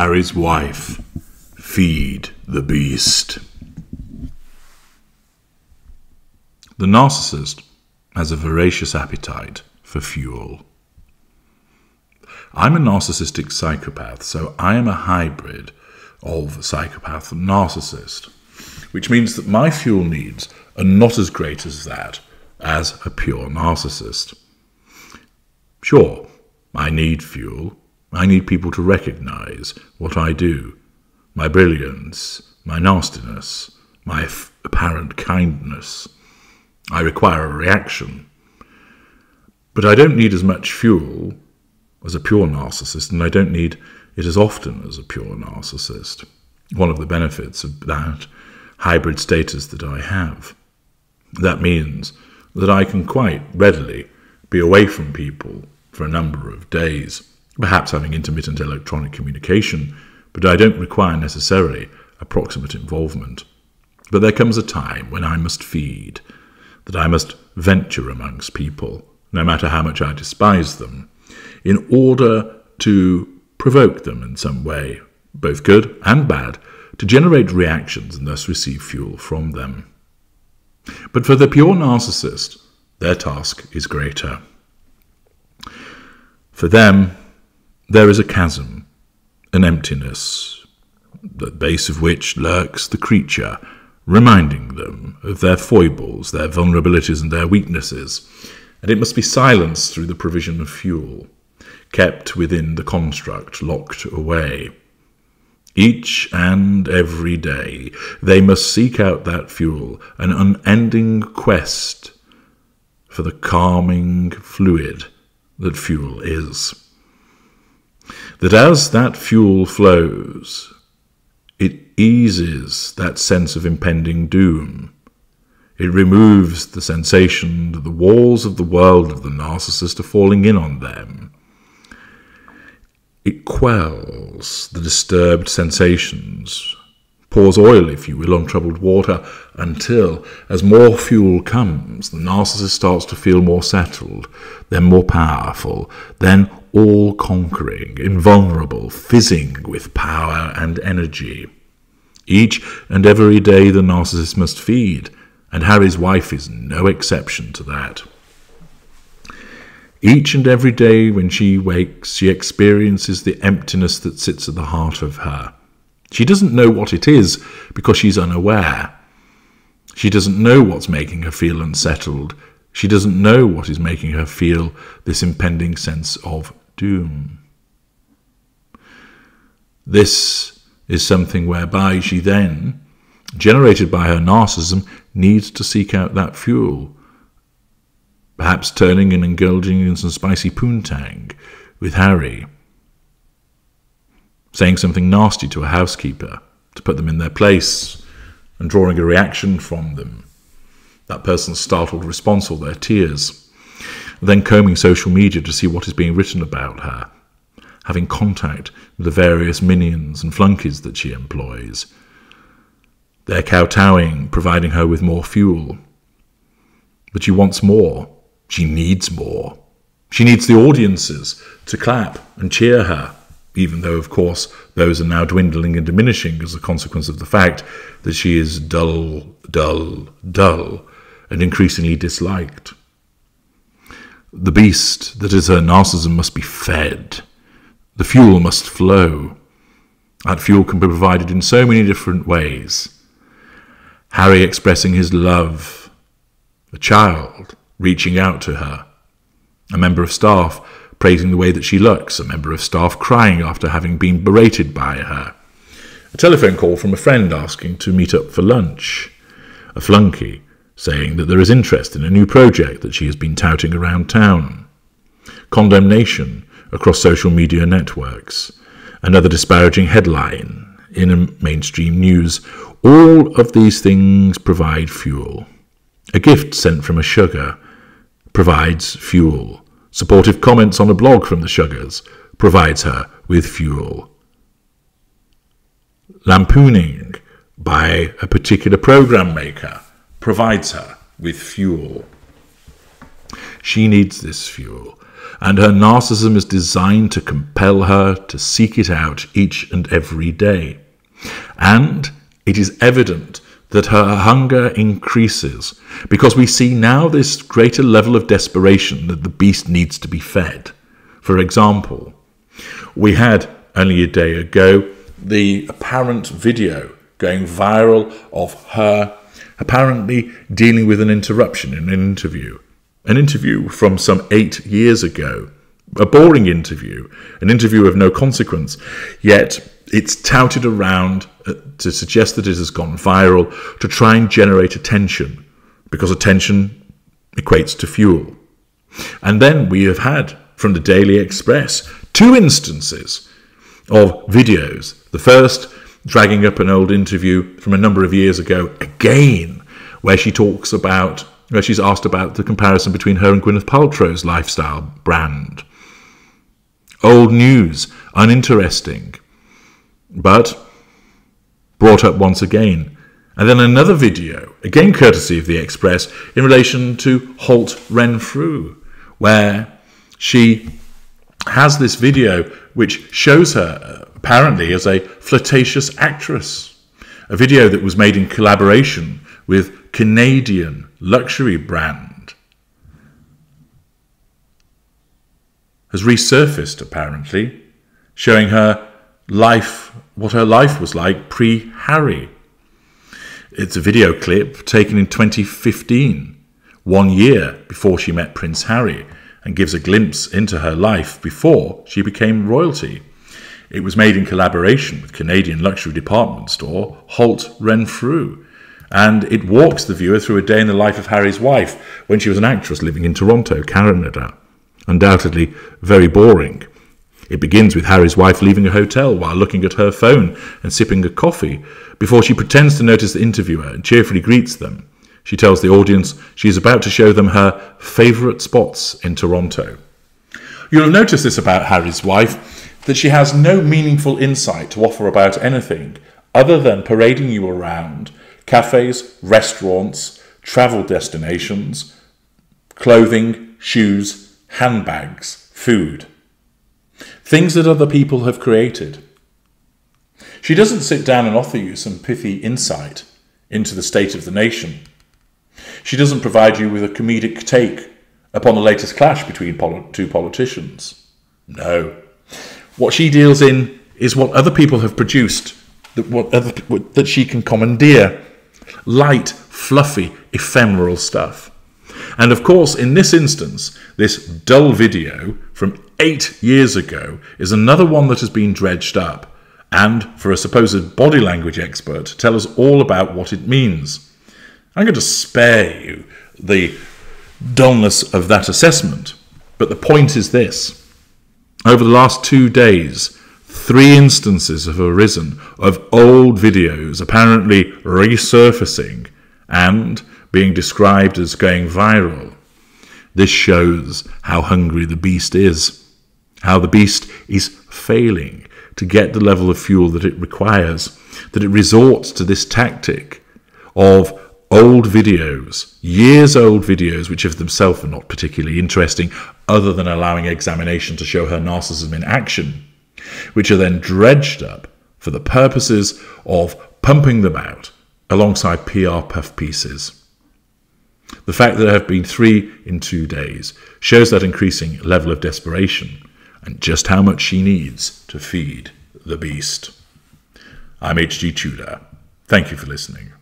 Harry's wife. Feed the beast. The narcissist has a voracious appetite for fuel. I'm a narcissistic psychopath, so I am a hybrid of psychopath and narcissist, which means that my fuel needs are not as great as that as a pure narcissist. Sure, I need fuel. I need people to recognize what I do my brilliance, my nastiness, my f- apparent kindness. I require a reaction. But I don't need as much fuel as a pure narcissist, and I don't need it as often as a pure narcissist. One of the benefits of that hybrid status that I have. That means that I can quite readily be away from people for a number of days, perhaps having intermittent electronic communication, but I don't require necessarily approximate involvement. But there comes a time when I must feed, that I must venture amongst people, no matter how much I despise them, in order to provoke them in some way, both good and bad, to generate reactions and thus receive fuel from them. But for the pure narcissist, their task is greater. For them, there is a chasm, an emptiness, at the base of which lurks the creature, reminding them of their foibles, their vulnerabilities, and their weaknesses, and it must be silenced through the provision of fuel, kept within the construct, locked away. Each and every day they must seek out that fuel, an unending quest for the calming fluid that fuel is. That as that fuel flows, it eases that sense of impending doom. It removes the sensation that the walls of the world of the narcissist are falling in on them. It quells the disturbed sensations, pours oil, if you will, on troubled water until, as more fuel comes, the narcissist starts to feel more settled, then more powerful, then all conquering, invulnerable, fizzing with power and energy. Each and every day the narcissist must feed, and Harry's wife is no exception to that. Each and every day when she wakes, she experiences the emptiness that sits at the heart of her. She doesn't know what it is because she's unaware. She doesn't know what's making her feel unsettled. She doesn't know what is making her feel this impending sense of doom. This is something whereby she then, generated by her narcissism, needs to seek out that fuel. Perhaps turning and indulging in some spicy poontang with Harry. Saying something nasty to a housekeeper to put them in their place and drawing a reaction from them. That person's startled response or their tears. Then combing social media to see what is being written about her. Having contact with the various minions and flunkies that she employs. They're kowtowing, providing her with more fuel. But she wants more. She needs more. She needs the audiences to clap and cheer her, even though, of course, those are now dwindling and diminishing as a consequence of the fact that she is dull, dull, dull, and increasingly disliked. The beast that is her narcissism must be fed. The fuel must flow. That fuel can be provided in so many different ways. Harry expressing his love, a child reaching out to her, a member of staff praising the way that she looks, a member of staff crying after having been berated by her, a telephone call from a friend asking to meet up for lunch, a flunky saying that there is interest in a new project that she has been touting around town, condemnation across social media networks, another disparaging headline in a mainstream news. All of these things provide fuel. A gift sent from a sugar provides fuel. Supportive comments on a blog from the Sugars provides her with fuel. Lampooning by a particular program maker provides her with fuel. She needs this fuel. and her narcissism is designed to compel her to seek it out each and every day. And it is evident that her hunger increases because we see now this greater level of desperation that the beast needs to be fed. For example, we had only a day ago the apparent video going viral of her apparently dealing with an interruption in an interview. An interview from some eight years ago. A boring interview, an interview of no consequence, yet it's touted around uh, to suggest that it has gone viral to try and generate attention, because attention equates to fuel. And then we have had from the Daily Express two instances of videos. The first dragging up an old interview from a number of years ago, again, where she talks about, where she's asked about the comparison between her and Gwyneth Paltrow's lifestyle brand. Old news, uninteresting, but brought up once again. And then another video, again courtesy of the Express, in relation to Holt Renfrew, where she has this video which shows her apparently as a flirtatious actress. A video that was made in collaboration with Canadian luxury brand has resurfaced apparently, showing her life, what her life was like pre Harry. It's a video clip taken in 2015, one year before she met Prince Harry, and gives a glimpse into her life before she became royalty. It was made in collaboration with Canadian luxury department store Holt Renfrew, and it walks the viewer through a day in the life of Harry's wife when she was an actress living in Toronto, Canada. Undoubtedly very boring. It begins with Harry's wife leaving a hotel while looking at her phone and sipping a coffee before she pretends to notice the interviewer and cheerfully greets them. She tells the audience she is about to show them her favourite spots in Toronto. You'll notice this about Harry's wife that she has no meaningful insight to offer about anything other than parading you around cafes, restaurants, travel destinations, clothing, shoes, handbags, food. Things that other people have created. She doesn't sit down and offer you some pithy insight into the state of the nation she doesn't provide you with a comedic take upon the latest clash between two politicians. No. What she deals in is what other people have produced, that, what other, that she can commandeer. Light, fluffy, ephemeral stuff. And of course, in this instance, this dull video from eight years ago is another one that has been dredged up, and for a supposed body language expert to tell us all about what it means. I'm going to spare you the dullness of that assessment, but the point is this. Over the last two days, three instances have arisen of old videos apparently resurfacing and being described as going viral. This shows how hungry the beast is, how the beast is failing to get the level of fuel that it requires, that it resorts to this tactic of old videos, years old videos, which of themselves are not particularly interesting, other than allowing examination to show her narcissism in action, which are then dredged up for the purposes of pumping them out alongside PR puff pieces. The fact that there have been three in two days shows that increasing level of desperation and just how much she needs to feed the beast. I'm H.G. Tudor. Thank you for listening.